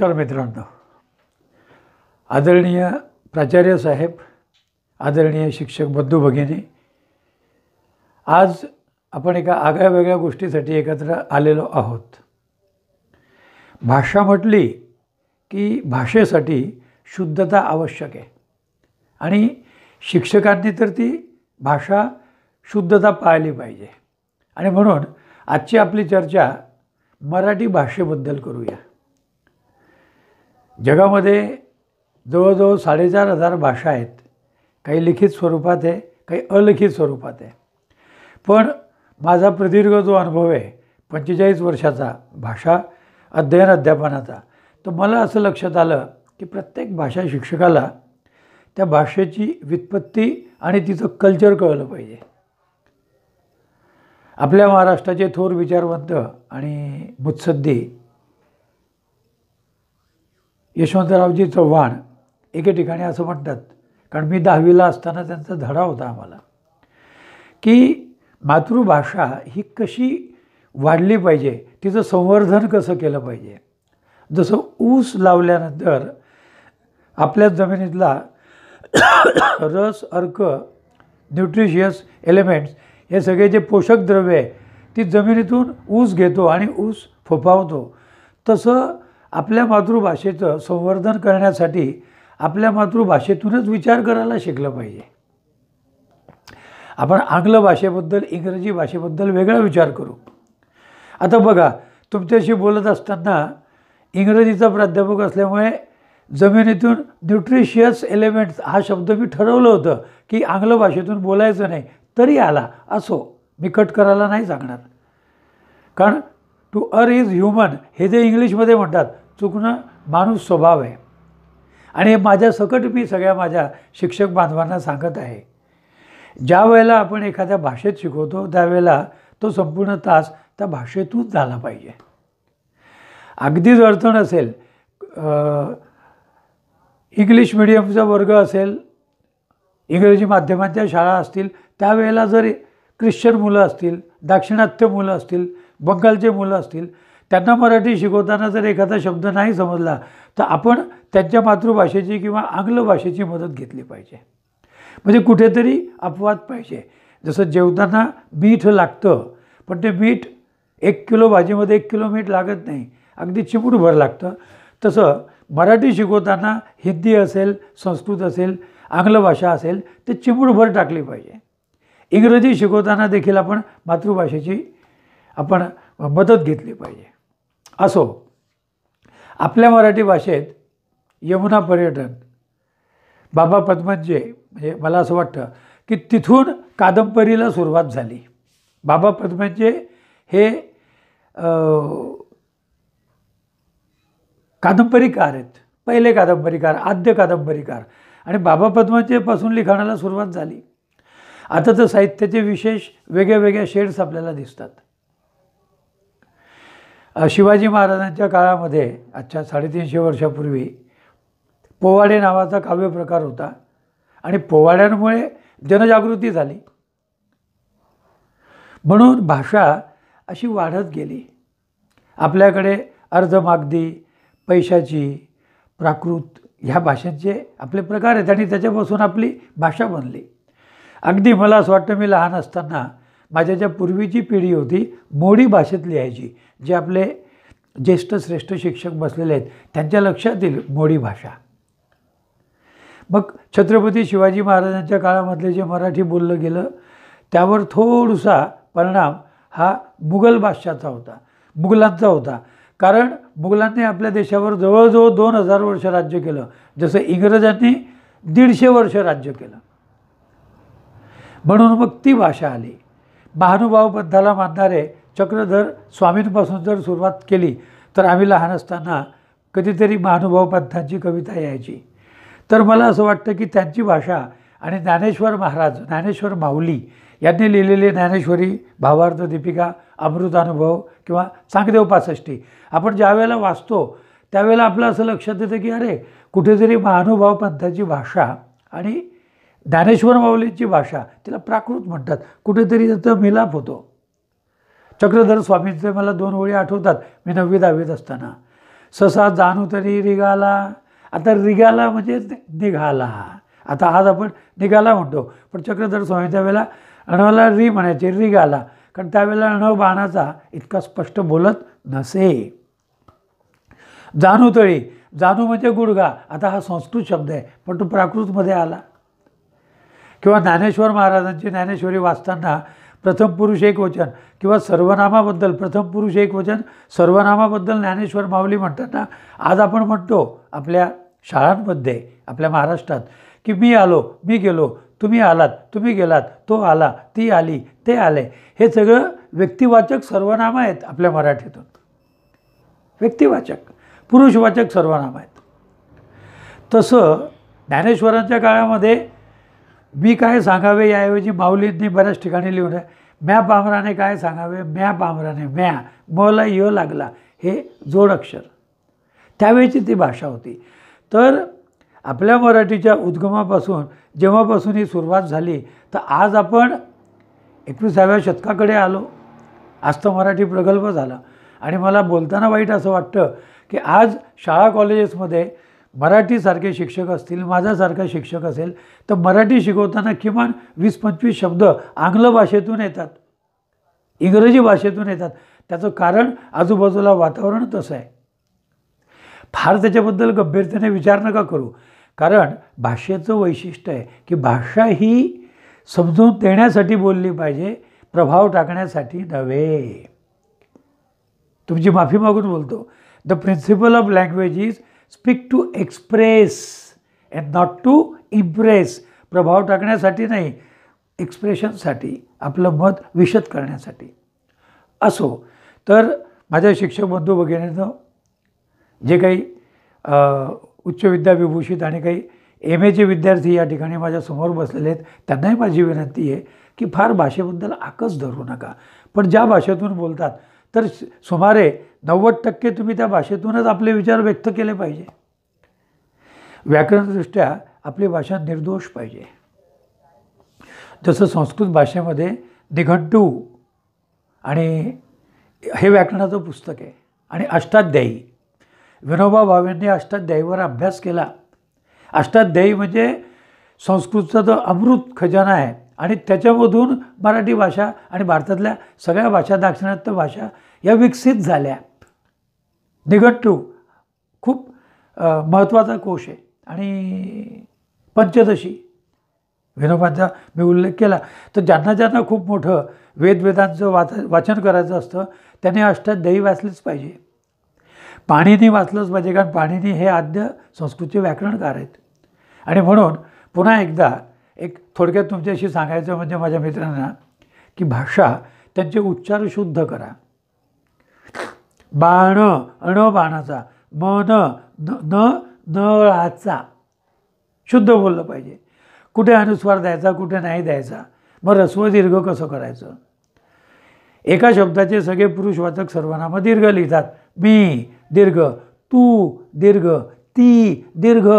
नमस्कार मित्रांनो. आदरणीय प्राचार्य साहेब आदरणीय शिक्षक बंधू भगिनी आज आपण एका आगळ्या वेगळ्या गोष्टीसाठी एकत्र आलेलो आहोत. भाषा म्हटली की भाषेसाठी शुद्धता आवश्यक आहे. आणि शिक्षकांनी तर ती भाषा शुद्धता पाळली पाहिजे. आणि म्हणून आजची आपली चर्चा मराठी भाषेबद्दल करूया. जगामध्ये जवळजवळ साडेचार हजार भाषा आहेत. काही लिखित स्वरूपात आहे काही अलिखित स्वरूपात आहे. पण माझा प्रदीर्घ जो अनुभव आहे पंचेचाळीस वर्षाचा भाषा अध्ययन अध्यापनाचा तर मला असं लक्षात आलं की प्रत्येक भाषा शिक्षकाला त्या भाषेची व्युत्पत्ती आणि तिचं कल्चर कळलं पाहिजे. आपल्या महाराष्ट्राचे थोर विचारवंत आणि मुत्सद्दी यशवंतरावजी चव्हाण एके ठिकाणी असं म्हणतात कारण मी दहावीला असताना त्यांचा धडा होता आम्हाला की मातृभाषा ही कशी वाढली पाहिजे तिचं संवर्धन कसं केलं पाहिजे. जसं ऊस लावल्यानंतर आपल्या जमिनीतला रस अर्क न्यूट्रिशियस एलिमेंट्स हे सगळे जे पोषक द्रव्य आहे ती जमिनीतून ऊस घेतो आणि ऊस फोफावतो. तसं आपल्या मातृभाषेचं संवर्धन करण्यासाठी आपल्या मातृभाषेतूनच विचार करायला शिकलं पाहिजे. आपण आंग्ल भाषेबद्दल इंग्रजी भाषेबद्दल वेगळा विचार करू. आता बघा तुमच्याशी बोलत असताना इंग्रजीचा प्राध्यापक असल्यामुळे जमिनीतून न्यूट्रिशियस एलिमेंट्स हा शब्द मी ठरवलं होतं की आंग्ल भाषेतून बोलायचं नाही तरी आला असो. मी कट करायला नाही सांगणार. कारण टू अर इज ह्युमन हे जे इंग्लिशमध्ये म्हणतात चुकणं माणूस स्वभाव आहे. आणि हे माझ्या सकट मी सगळ्या माझ्या शिक्षक बांधवांना सांगत आहे. ज्या वेळेला आपण एखाद्या भाषेत शिकवतो त्यावेळेला तो संपूर्ण तास त्या भाषेतूनच झाला पाहिजे. अगदीच अडचण असेल इंग्लिश मिडियमचा वर्ग असेल इंग्रजी माध्यमांच्या शाळा असतील त्यावेळेला जर ख्रिश्चन मुलं असतील दाक्षिणात्य मुलं असतील बंगालचे मुलं असतील त्यांना मराठी शिकवताना जर एखादा शब्द नाही समजला तर आपण त्यांच्या मातृभाषेची किंवा आंग्ल भाषेची मदत घेतली पाहिजे. म्हणजे कुठेतरी अपवाद पाहिजे. जसं जेवताना मीठ लागतं पण ते मीठ एक किलो भाजीमध्ये एक किलो मीठ लागत नाही. अगदी चिमूटभर लागतं. तसं मराठी शिकवताना हिंदी असेल संस्कृत असेल आंग्ल भाषा असेल ते चिमूटभर टाकली पाहिजे. इंग्रजी शिकवताना देखील आपण मातृभाषेची आपण मदत घेतली पाहिजे. असो. आपल्या मराठी भाषेत यमुना पर्यटन. बाबा पद्मनजे म्हणजे मला असं वाटतं की तिथून कादंबरीला सुरुवात झाली. बाबा पद्मनजे हे कादंबरीकार आहेत. पहिले कादंबरीकार आद्य कादंबरीकार. आणि बाबा पद्मजेपासून लिखाणाला सुरुवात झाली. आता तर साहित्याचे विशेष वेगळ्या वेगळ्या शेड्स आपल्याला दिसतात. शिवाजी महाराजांच्या काळामध्ये आजच्या साडेतीनशे वर्षापूर्वी पोवाडे नावाचा काव्यप्रकार होता. आणि पोवाड्यांमुळे जनजागृती झाली. म्हणून भाषा अशी वाढत गेली. आपल्याकडे अर्धमागदी पैशाची प्राकृत ह्या भाषांचे आपले प्रकार आहेत आणि त्याच्यापासून आपली भाषा बनली. अगदी मला असं वाटतं मी लहान असताना माझ्या ज्या पूर्वीची पिढी होती मोडी भाषेत लिहायची जे आपले ज्येष्ठ श्रेष्ठ शिक्षक बसलेले आहेत त्यांच्या लक्षात येईल मोडी भाषा. मग छत्रपती शिवाजी महाराजांच्या काळामधले जे मराठी बोललं गेलं त्यावर थोडासा परिणाम हा मुघल बादशाचा होता मुघलांचा होता. कारण मुघलांनी आपल्या देशावर जवळजवळ दोन हजार वर्ष राज्य केलं जसं इंग्रजांनी दीडशे वर्ष राज्य केलं. म्हणून मग ती भाषा आली. महानुभाव पंथाला मानणारे चक्रधर स्वामींपासून जर सुरुवात केली तर आम्ही लहान असताना कधीतरी महानुभाव पंथांची कविता यायची. तर मला असं वाटतं की त्यांची भाषा आणि ज्ञानेश्वर महाराज ज्ञानेश्वर माऊली यांनी लिहिलेली ज्ञानेश्वरी भावार्थ दीपिका अमृतानुभव किंवा चांगदेव पासष्टी. आपण ज्या वेळेला वाचतो त्यावेळेला आपलं असं लक्षात येतं की अरे कुठेतरी महानुभाव पंथाची भाषा आणि ज्ञानेश्वर माऊलींची भाषा तिला प्राकृत म्हणतात. कुठेतरी त्याचा मिलाप होतो. चक्रधर स्वामींचे मला दोन ओळी आठवतात. मी नववी दहावीत असताना. ससा जाणू तरी रिगाला. आता रिगाला म्हणजे निघाला. आता आज आपण निघाला म्हणतो. पण चक्रधर स्वामी त्यावेळेला अणवाला री म्हणायचे रिगाला. कारण त्यावेळेला अणव बाणाचा इतका स्पष्ट बोलत नसे. जानू तळी. जाणू म्हणजे गुडगा आता हा संस्कृत शब्द आहे पण तो प्राकृतमध्ये आला. किंवा ज्ञानेश्वर महाराजांची ज्ञानेश्वरी वाचताना प्रथम पुरुष एक वचन किंवा सर्वनामाबद्दल प्रथम पुरुष एक वचन सर्वनामाबद्दल ज्ञानेश्वर माऊली म्हणताना आज आपण म्हणतो आपल्या शाळांमध्ये आपल्या महाराष्ट्रात की मी आलो मी गेलो तुम्ही आलात तुम्ही गेलात तो आला ती आली ते आले. हे सगळं व्यक्तिवाचक सर्वनाम आहेत आपल्या मराठीतून. व्यक्तिवाचक. पुरुषवाचक सर्वनाम आहेत. तसं ज्ञानेश्वरांच्या काळामध्ये मी काय सांगावे याऐवजी माऊलींनी बऱ्याच ठिकाणी लिहून आहे. म्या पामराने काय सांगावे? म्या पामराने म्या मला य लागला. हे जोड अक्षर. ती भाषा होती. तर आपल्या मराठीच्या उद्गमापासून जेव्हापासून ही सुरुवात झाली तर आज आपण एकविसाव्या शतकाकडे आलो. आज तर मराठी प्रगल्भ झाला. आणि मला बोलताना वाईट असं वाटतं की आज शाळा कॉलेजेसमध्ये मराठीसारखे शिक्षक असतील माझ्यासारखा शिक्षक असेल तर मराठी शिकवताना किमान वीस पंचवीस शब्द आंग्ल भाषेतून येतात इंग्रजी भाषेतून येतात. त्याचं कारण आजूबाजूला वातावरण तसं आहे. फार त्याच्याबद्दल गंभीरतेने विचार नका करू. कारण भाषेचं वैशिष्ट्य आहे की भाषा ही समजून देण्यासाठी बोलली पाहिजे प्रभाव टाकण्यासाठी नव्हे. तुमची माफी मागून बोलतो. The principle of language is speak to express and not to impress प्रभाव टाकण्यासाठी नाही एक्सप्रेशनसाठी आपलं मत विशद करण्यासाठी. असो तर माझ्या शिक्षक बंधू भगिनीनं जे काही उच्च विद्याविभूषित आणि काही एम एचे विद्यार्थी या ठिकाणी माझ्यासमोर बसलेले आहेत त्यांनाही माझी विनंती आहे की फार भाषेबद्दल आकच धरू नका. पण ज्या भाषेतून बोलतात तर सुमारे नव्वद टक्के तुम्ही त्या भाषेतूनच आपले विचार व्यक्त केले पाहिजे. व्याकरणदृष्ट्या आपली भाषा निर्दोष पाहिजे. जसं संस्कृत भाषेमध्ये निघंटू आणि हे व्याकरणाचं पुस्तक आहे आणि अष्टाध्यायी. विनोबा भावेंनी अष्टाध्यायीवर अभ्यास केला. अष्टाध्यायी म्हणजे संस्कृतचा जो अमृत खजाना आहे. आणि त्याच्यामधून मराठी भाषा आणि भारतातल्या सगळ्या भाषा दाक्षिणात्य भाषा या विकसित झाल्या. निघट्टू खूप महत्त्वाचा कोश आहे. आणि पंचदशी विनोबांचा मी उल्लेख केला. तर ज्यांना ज्यांना खूप मोठं वेदवेदांचं वाच वाचन करायचं असतं त्याने अष्टाध्यायी वाचलीच पाहिजे. पाणीनी वाचलंच पाहिजे कारण पाणीनी हे आद्य संस्कृतचे व्याकरणकार आहेत. आणि म्हणून पुन्हा एकदा एक थोडक्यात तुमच्याशी सांगायचं म्हणजे माझ्या मित्रांना की भाषा त्यांचे उच्चार शुद्ध करा. बाण अण बाणाचा मन न नळाचा. शुद्ध बोललं पाहिजे. कुठे अनुस्वार द्यायचा कुठे नाही द्यायचा. मग रस्व दीर्घ कसं करायचं? एका शब्दाचे सगळे पुरुषवाचक सर्वनाम दीर्घ लिहितात. मी दीर्घ तू दीर्घ ती दीर्घ.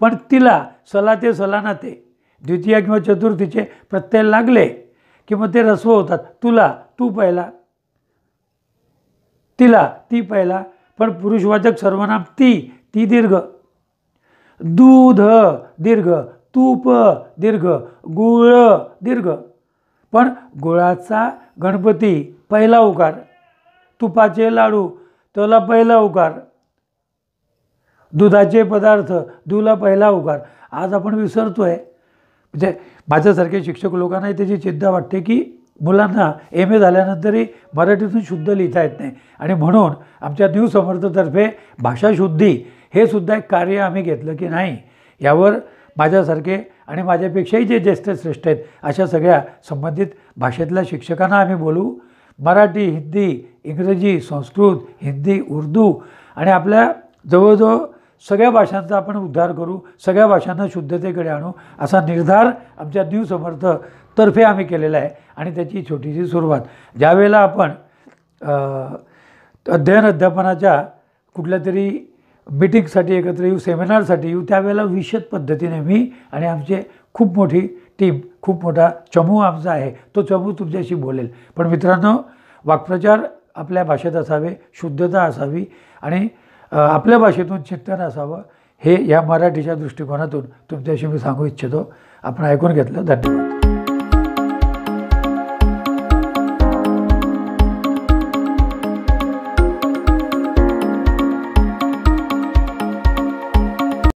पण तिला सला ते सला ना ते. द्वितीय किंवा चतुर्थीचे प्रत्यय लागले की मग ते रस्व होतात. तुला तू पहिला. तिला ती पहिला. पण पुरुषवाचक सर्वनाम ती ती दीर्घ. दूध दीर्घ. तूप दीर्घ. गुळ दीर्घ. पण गुळाचा गणपती पहिला उकार. तुपाचे लाडू त्याला पहिला उकार. दुधाचे पदार्थ दुला पहिला उकार. आज आपण विसरतो आहे म्हणजे माझ्यासारखे शिक्षक लोकांनाही त्याची चिंता वाटते की मुलांना एम ए झाल्यानंतरही मराठीतून शुद्ध लिहिता येत नाही. आणि म्हणून आमच्या न्यू समर्थतर्फे भाषाशुद्धी हे सुद्धा एक कार्य आम्ही घेतलं की नाही यावर माझ्यासारखे आणि माझ्यापेक्षाही जे ज्येष्ठ श्रेष्ठ आहेत अशा सगळ्या संबंधित भाषेतल्या शिक्षकांना आम्ही बोलू. मराठी हिंदी इंग्रजी संस्कृत हिंदी उर्दू आणि आपल्या जवळजवळ सगळ्या भाषांचा आपण उद्धार करू सगळ्या भाषांना शुद्धतेकडे आणू असा निर्धार आमच्या न्यू समर्थ तर्फे आम्ही केलेला आहे आणि त्याची छोटीशी सुरुवात. ज्यावेळेला आपण अध्ययन अध्यापनाच्या कुठल्या तरी मीटिंगसाठी एकत्र येऊ सेमिनारसाठी येऊ त्यावेळेला विशद पद्धतीने मी आणि आमचे खूप मोठी टीम खूप मोठा चमू आमचा आहे तो चमू तुमच्याशी बोलेल. पण मित्रांनो वाक्प्रचार आपल्या भाषेत असावे शुद्धता असावी आणि आपल्या भाषेतून चिंतन असावं हे या मराठीच्या दृष्टिकोनातून तुमच्याशी मी सांगू इच्छितो. आपण ऐकून घेतलं. धन्यवाद.